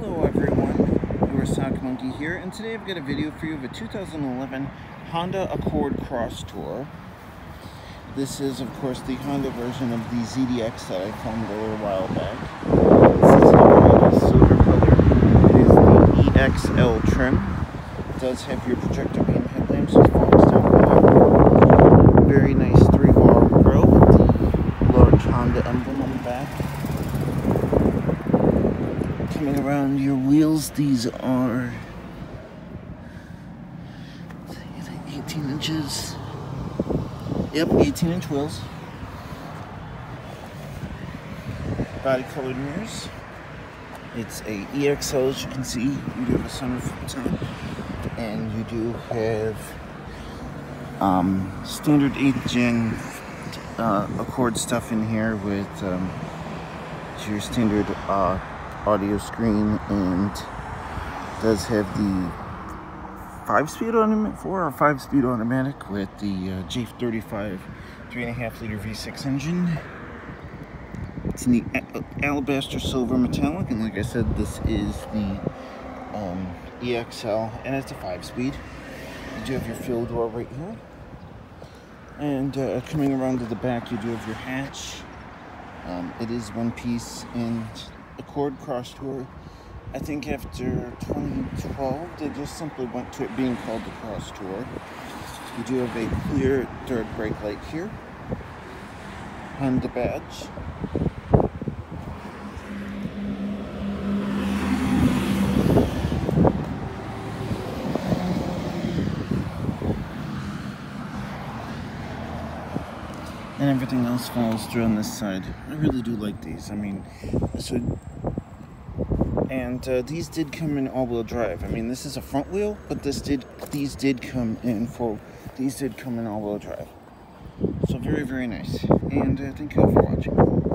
Hello everyone, your Sock Monkey here, and today I've got a video for you of a 2011 Honda Accord Crosstour. This is, of course, the Honda version of the ZDX that I filmed a little while back. This is silver color. It is the EXL trim. It does have your projector beam headlamps with fogs down below. Very nice three-bar grille with the large Honda emblem on the back coming around. Your wheels these are 18 inches. Yep 18 inch wheels. Body colored mirrors. It's a EXL as you can see. You do have a sunroof top. And you do have um, standard 8th gen uh, Accord stuff in here with um, your standard uh, audio screen and does have the five speed automatic, four or five speed automatic with the uh, J35 three and a half liter V6 engine. It's in the alabaster silver metallic, and like I said, this is the um, EXL, and it's a five speed. You do have your fill door right here. And uh, coming around to the back, you do have your hatch. Um, it is one piece and Accord Crosstour. I think after 2012, they just simply went to it being called the Crosstour. You do have a clear third brake light here. Honda badge. And everything else falls through on this side. I really do like these. I mean, would... And uh, these did come in all-wheel drive. I mean, this is a front wheel, but this did these did come in full. These did come in all-wheel drive. So very, very nice. And uh, thank you all for watching.